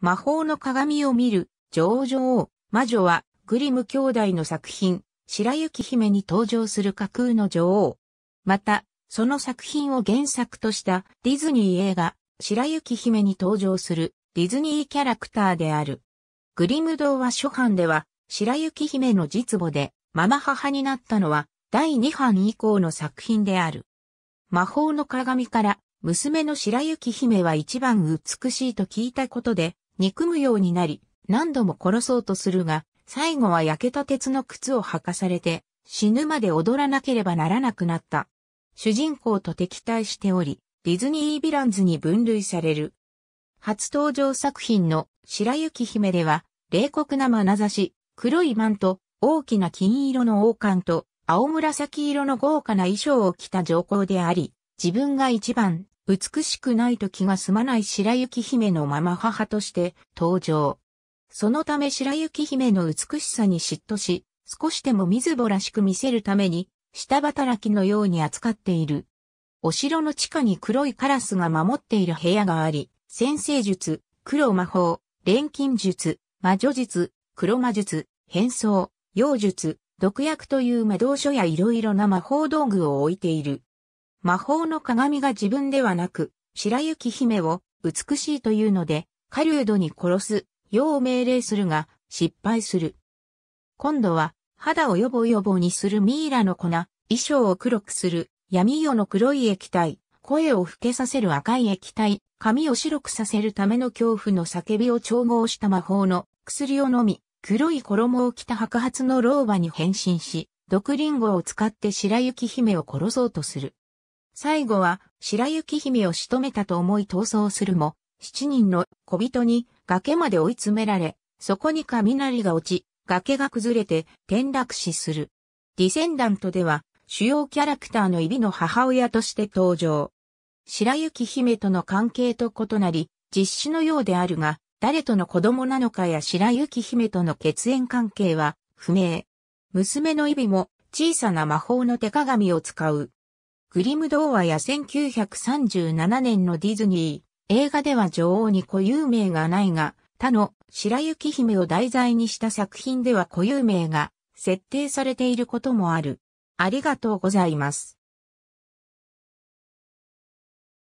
魔法の鏡を見る、女王女王、魔女は、グリム兄弟の作品、白雪姫に登場する架空の女王。また、その作品を原作としたディズニー映画、白雪姫に登場するディズニーキャラクターである。グリム童話初版では、白雪姫の実母で、ママ母になったのは、第2版以降の作品である。魔法の鏡から、娘の白雪姫は一番美しいと聞いたことで、憎むようになり、何度も殺そうとするが、最後は焼けた鉄の靴を履かされて、死ぬまで踊らなければならなくなった。主人公と敵対しており、ディズニーヴィランズに分類される。初登場作品の白雪姫では、冷酷な眼差し、黒いマント、大きな金色の王冠と、青紫色の豪華な衣装を着た上皇であり、自分が一番美しくないと気が済まない白雪姫のママ母として登場。そのため白雪姫の美しさに嫉妬し、少しでも水ぼらしく見せるために、下働きのように扱っている。お城の地下に黒いカラスが守っている部屋があり、先生術、黒魔法、錬金術、魔女術、黒魔術、変装、妖術、毒薬という魔導書や色々な魔法道具を置いている。魔法の鏡が自分ではなく、白雪姫を美しいというので、狩人に殺すよう命令するが、失敗する。今度は、肌をヨボヨボにするミイラの粉、衣装を黒くする、闇夜の黒い液体、声を吹けさせる赤い液体、髪を白くさせるための恐怖の叫びを調合した魔法の薬を飲み、黒い衣を着た白髪の老婆に変身し、毒リンゴを使って白雪姫を殺そうとする。最後は白雪姫を仕留めたと思い逃走するも、七人の小人に崖まで追い詰められ、そこに雷が落ち、崖が崩れて転落死する。ディセンダントでは主要キャラクターのイビの母親として登場。白雪姫との関係と異なり、実子のようであるが、誰との子供なのかや白雪姫との血縁関係は不明。娘のイビも小さな魔法の手鏡を使う。グリム童話や1937年のディズニー、映画では女王に固有名がないが、他の白雪姫を題材にした作品では固有名が設定されていることもある。ありがとうございます。